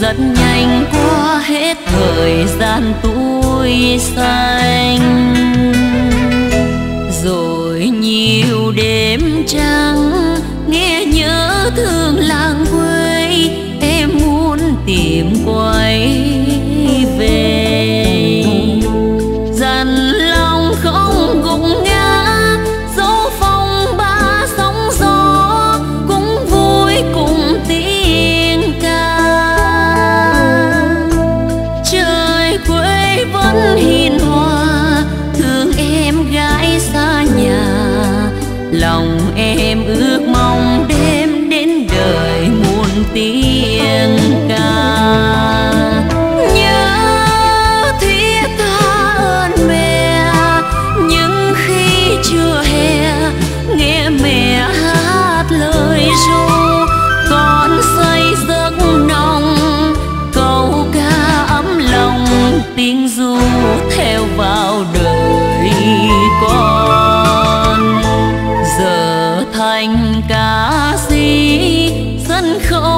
rất nhanh qua hết thời gian tuổi xa 口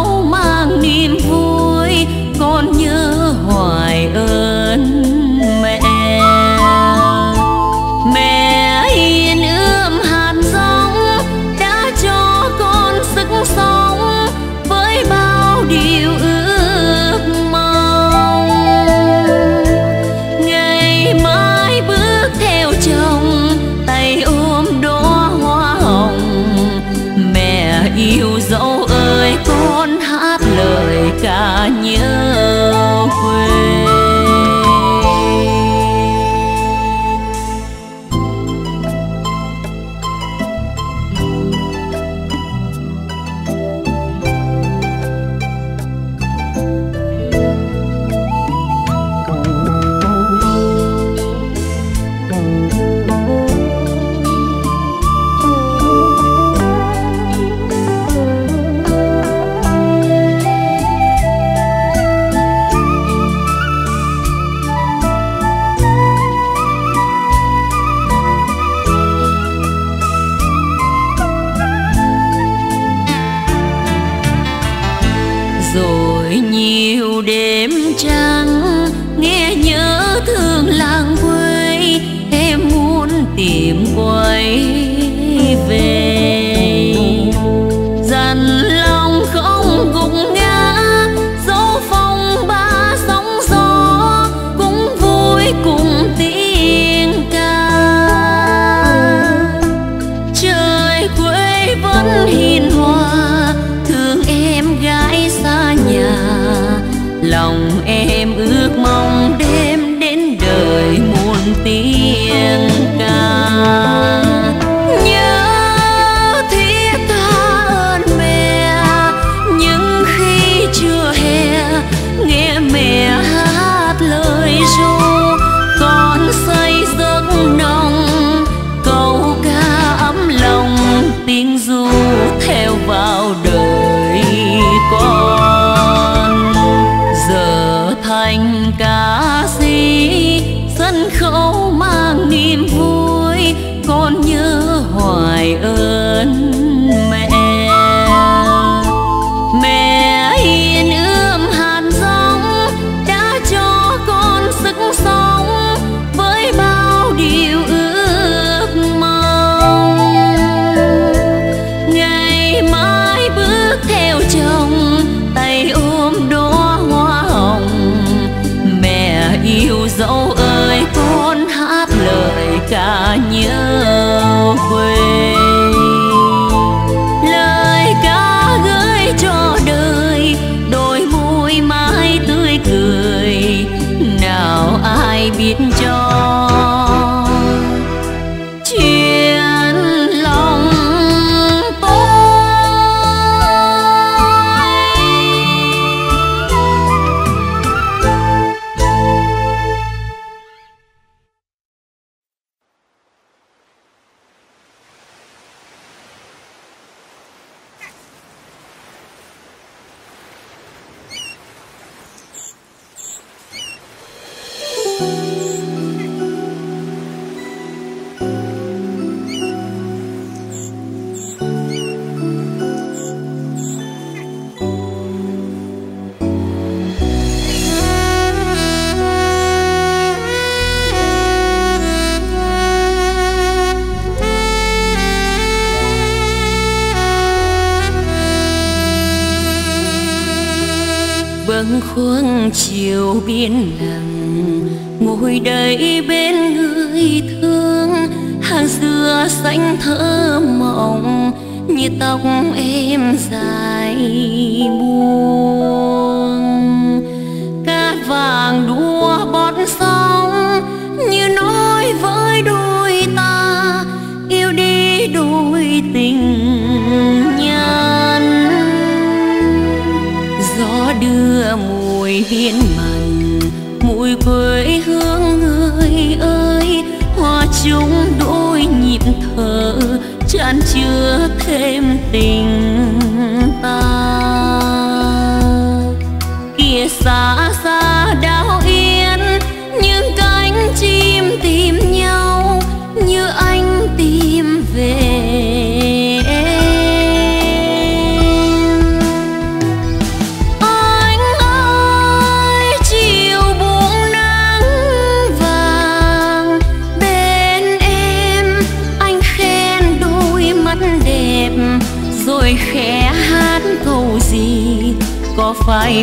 side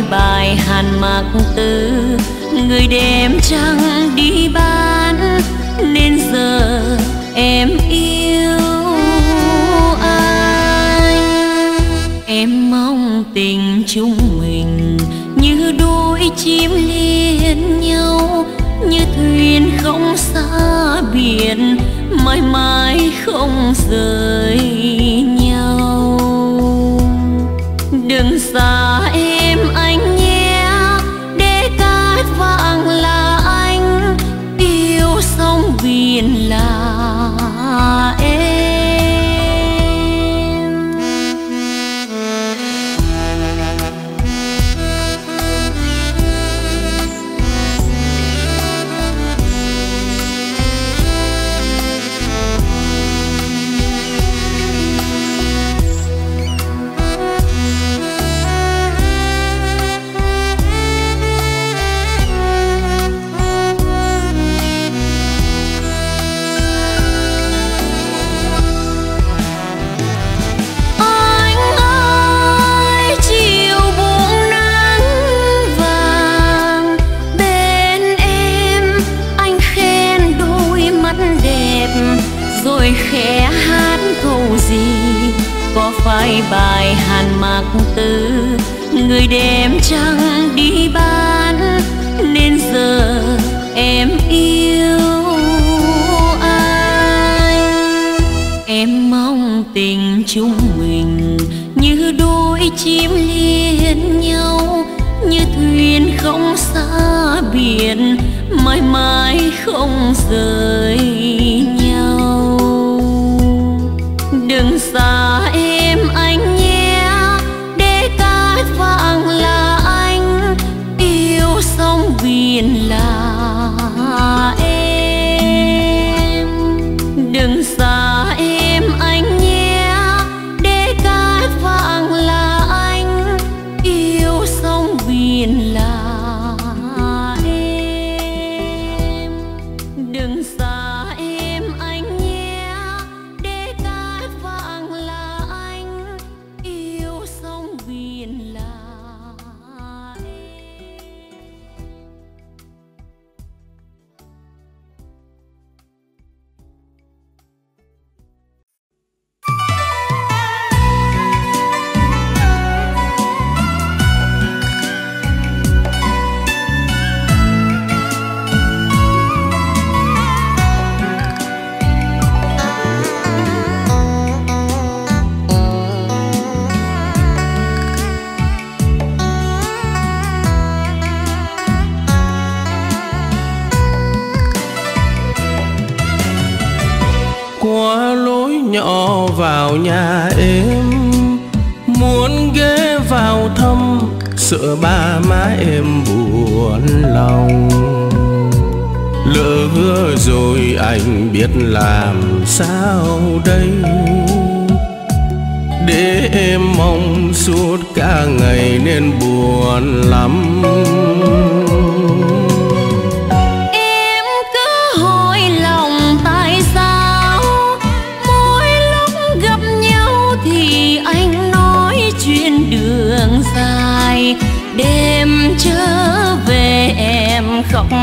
bài hàn mặc tư. Người đêm trăng đi bán, nên giờ em yêu anh em mong tình chúng mình như đôi chim liên nhau, như thuyền không xa biển, mãi mãi không rời nhau. Đừng xa qua lối nhỏ vào nhà em. Muốn ghé vào thăm, Sợ ba má em buồn lòng. Lỡ hứa rồi anh biết làm sao đây? Để em mong suốt cả ngày nên buồn lắm.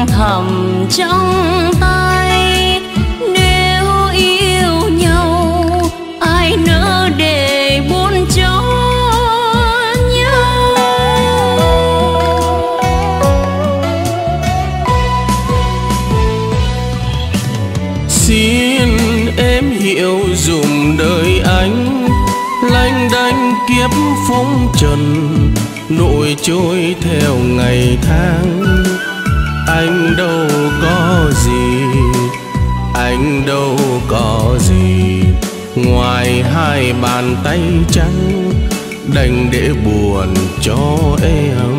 Thầm trong tay. Nếu yêu nhau, ai nỡ để buôn cho nhau? Xin em hiểu dùm đời anh, lanh đanh kiếp phong trần, nỗi trôi theo ngày tháng anh đâu có gì? Anh đâu có gì? Ngoài hai bàn tay trắng, đành để buồn cho em.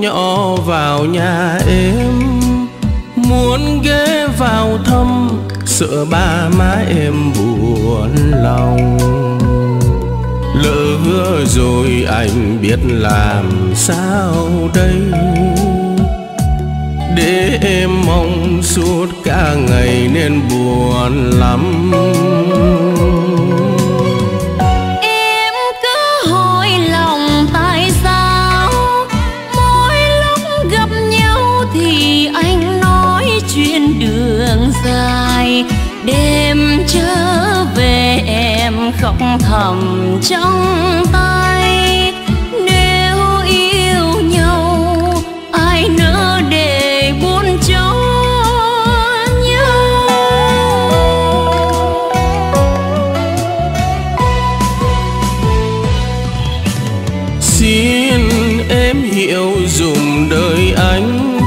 Nhỏ vào nhà em, muốn ghé vào thăm, sợ ba má em buồn lòng. Lỡ hứa rồi anh biết làm sao đây? Để em mong suốt cả ngày nên buồn lắm. Thầm trong tay. Nếu yêu nhau, ai nỡ để buồn cho nhau? Xin em hiểu dùm đời anh,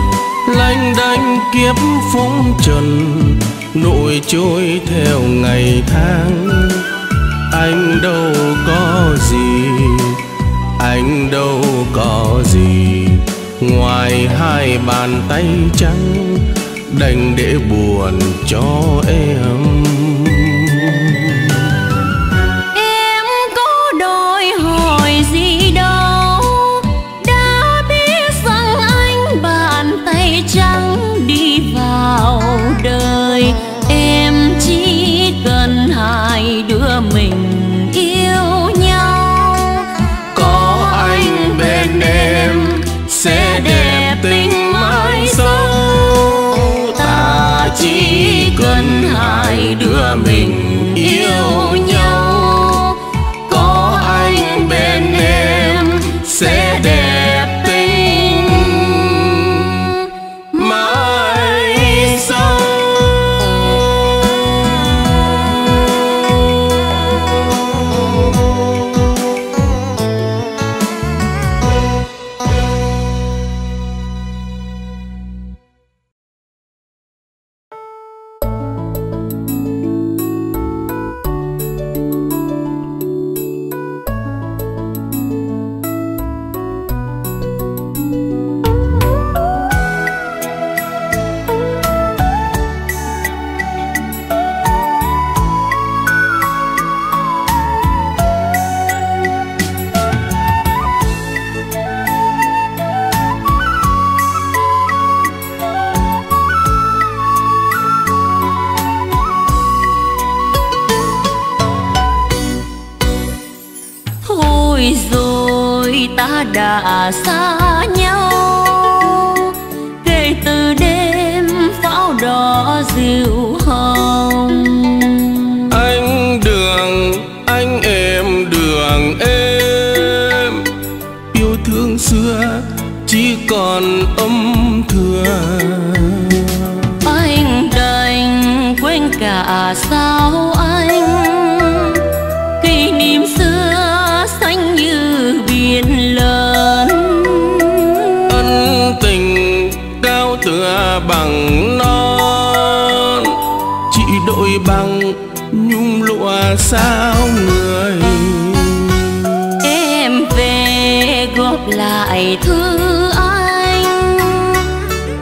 Lanh đanh kiếp phong trần, Nỗi trôi theo ngày tháng. Đâu có gì. Ngoài hai bàn tay trắng Đành để buồn cho em. bằng nhung lụa sao người? Em về góp lại thư anh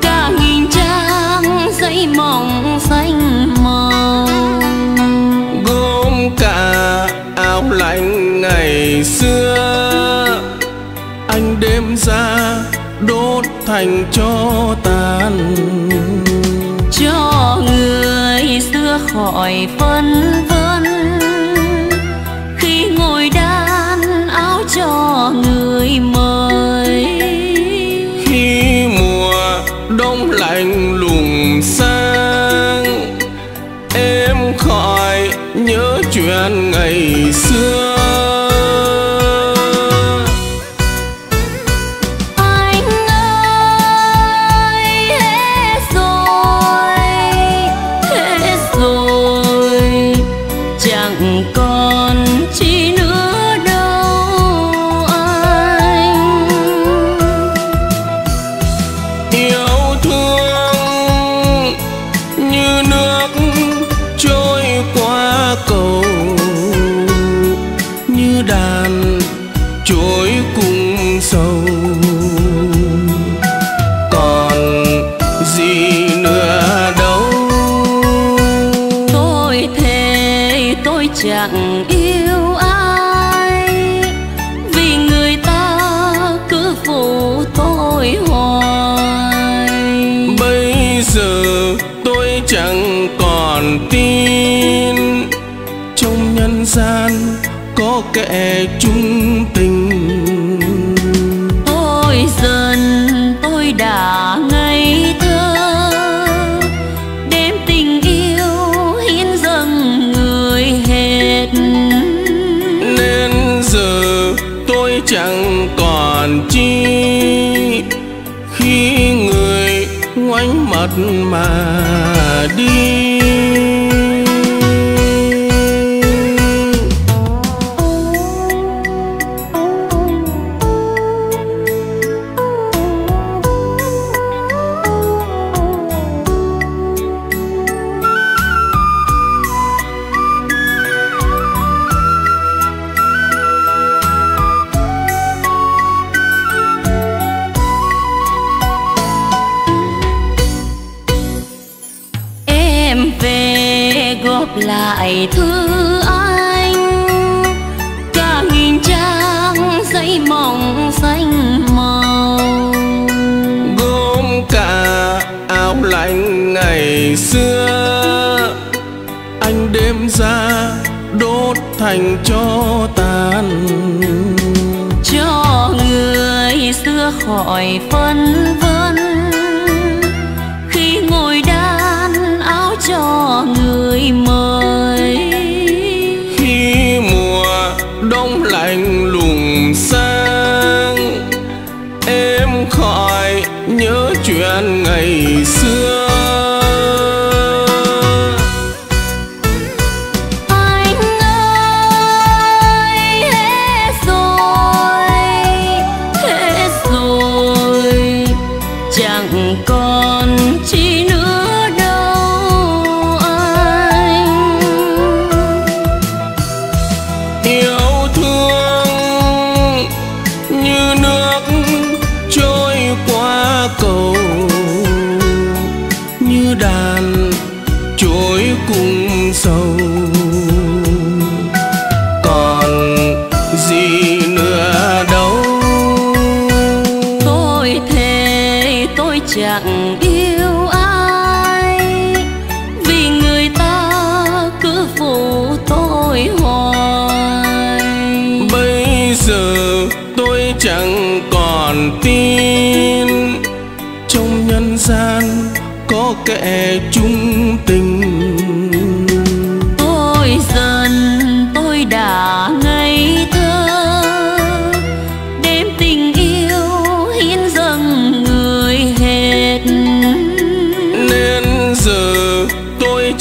cả nghìn trang giấy mỏng xanh màu. Gồm cả áo lạnh ngày xưa anh đêm ra đốt thành cho tàn. khỏi phân vân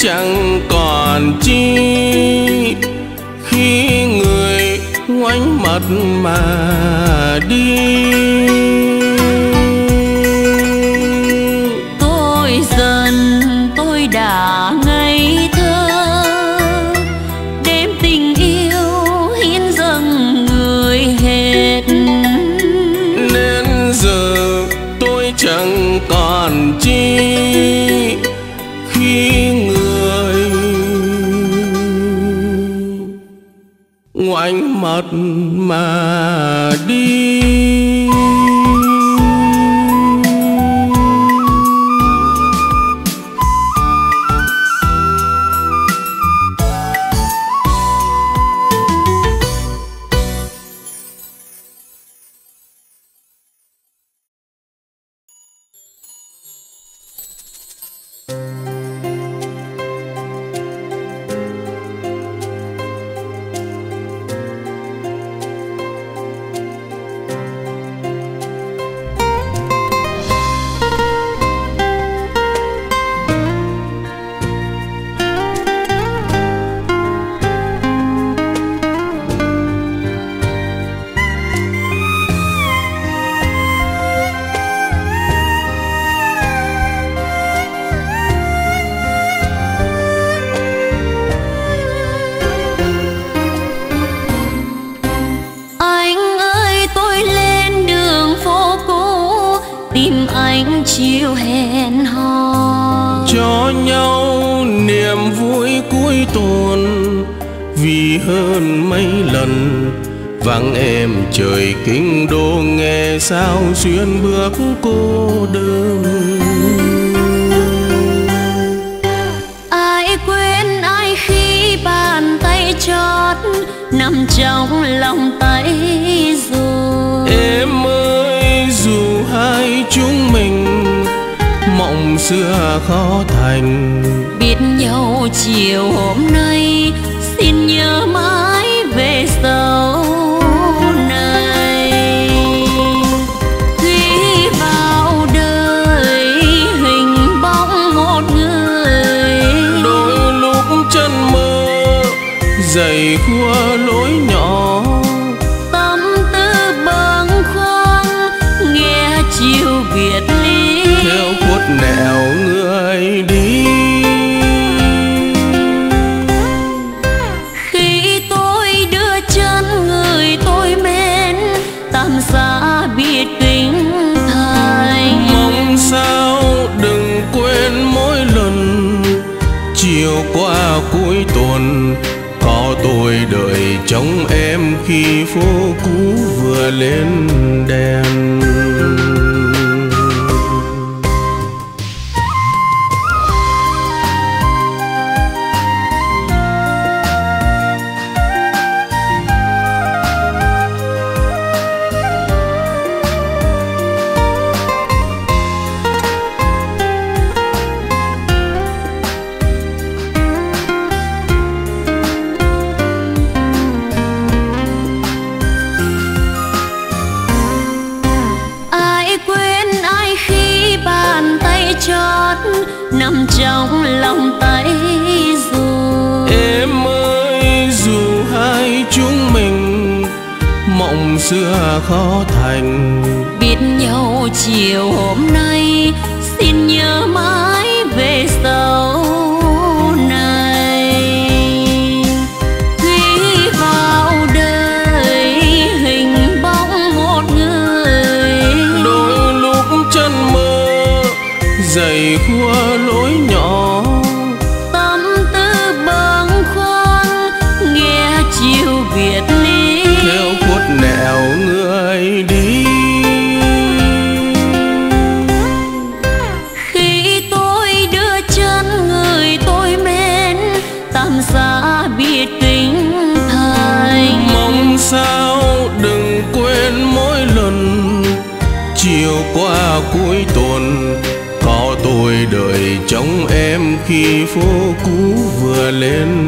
chẳng còn chi. Khi người ngoảnh mặt mà đi. Tôi dần tôi đã ngờ Phật mà đi. vì lối nhỏ. Tâm tư bâng khuâng nghe chiều biệt ly. Theo khuất nẻo khi phố cũ vừa lên đèn. nằm trong lòng tay dù. Em ơi dù hai chúng mình mộng xưa khó thành. Biết nhau chiều hôm nay xin nhớ mãi về sau. khi phố cũ vừa lên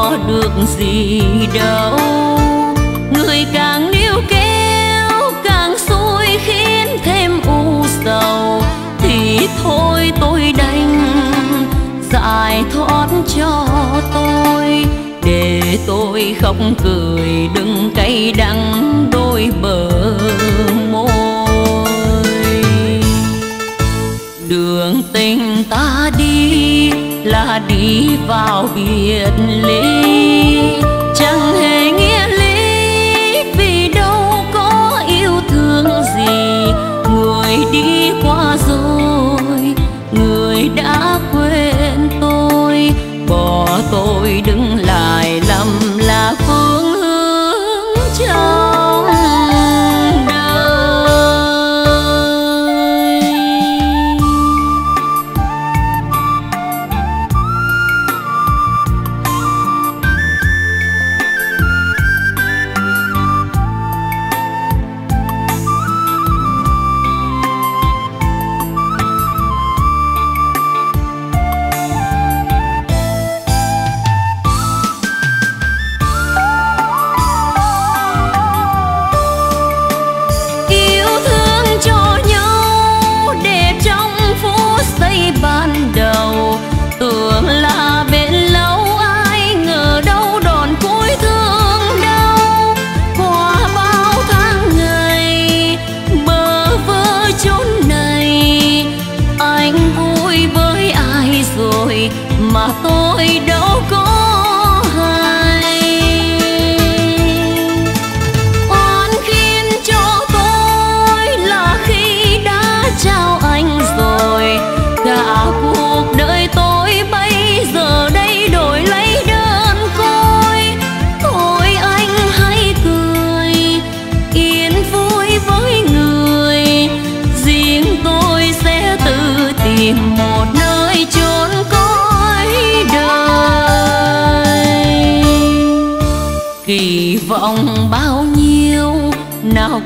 có được gì đâu. Người càng níu kéo, càng xui khiến thêm u sầu. Thì thôi tôi đành giải thoát cho tôi. Để tôi khóc cười đừng cay đắng đôi bờ đi vào biệt ly. Chẳng hề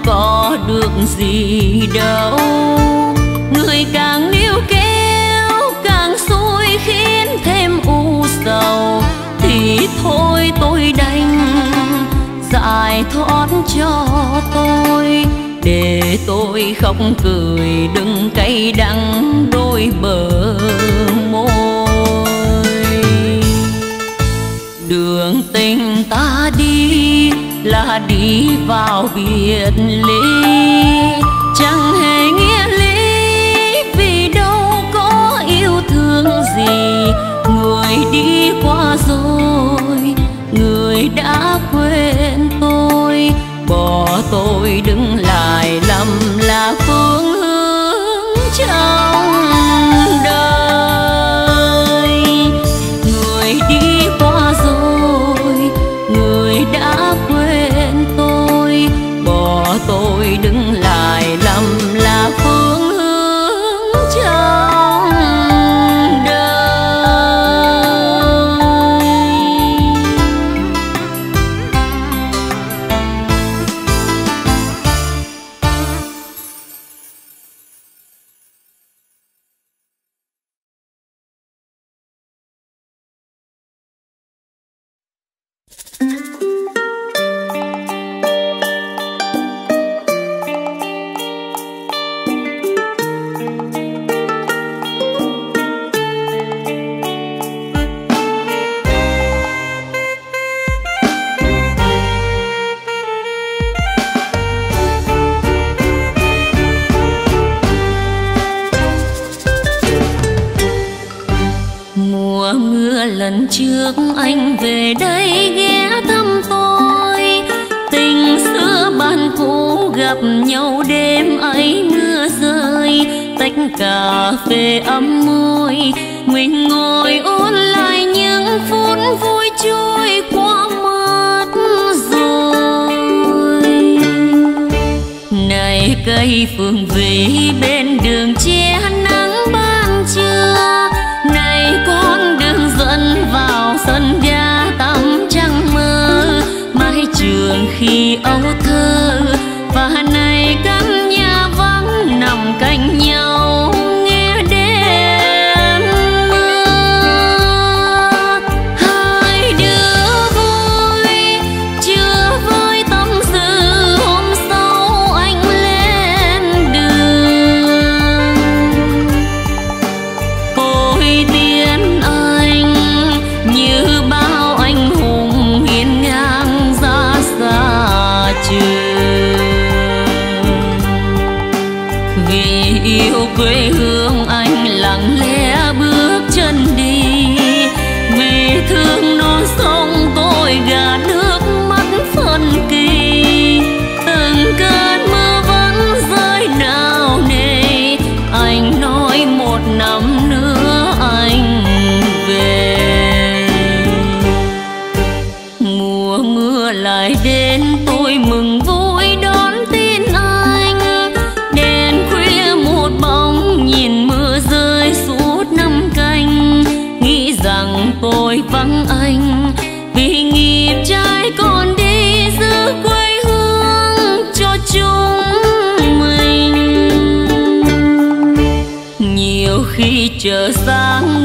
có được gì đâu. Người càng níu kéo, càng xui khiến thêm u sầu. Thì thôi tôi đành giải thoát cho tôi. Để tôi khóc cười đừng cay đắng đôi bờ môi. Đường tình ta đi là đi vào biệt ly. Chẳng hề nghĩa lý vì đâu có yêu thương gì. Người đi qua rồi, người đã quên tôi. Bỏ tôi đứng lại trước anh về đây ghé thăm tôi. Tình xưa ban cũ gặp nhau đêm ấy mưa rơi, tách cà phê ấm môi. Mình ngồi ôn lại những phút vui trôi qua mất rồi. Này cây phương vị bên đường che nắng cạnh nhau. vì yêu quê hương anh lặng lẽ bước chân đi. Vì thương chờ sang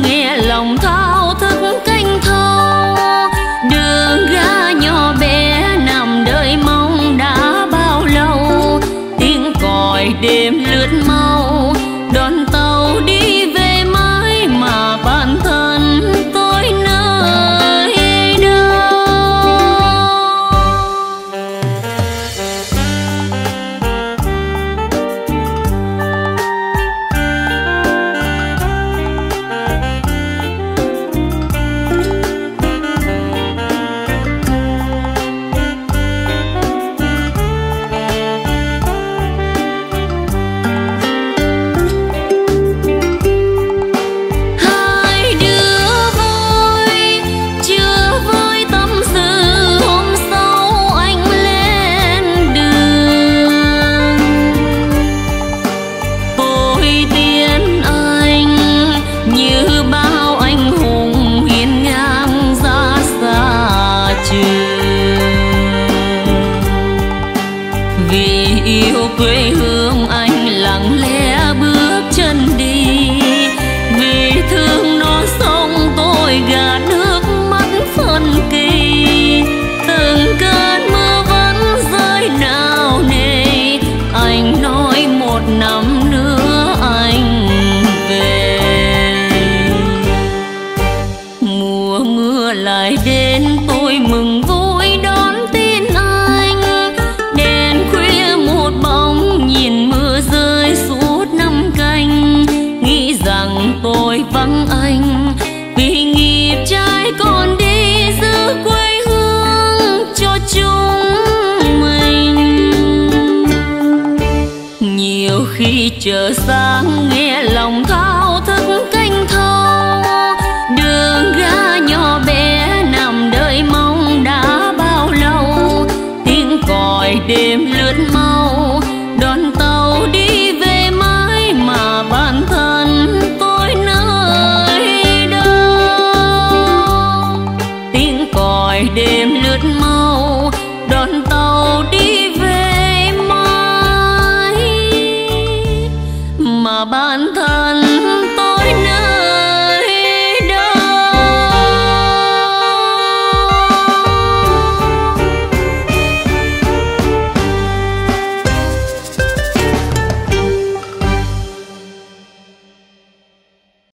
đến tôi mừng vui đón tin anh. Đèn khuya một bóng nhìn mưa rơi suốt năm canh. Nghĩ rằng tôi vắng anh, vì nghiệp trai còn đi giữ quê hương cho chúng mình. Nhiều khi chờ sáng nghe lòng thao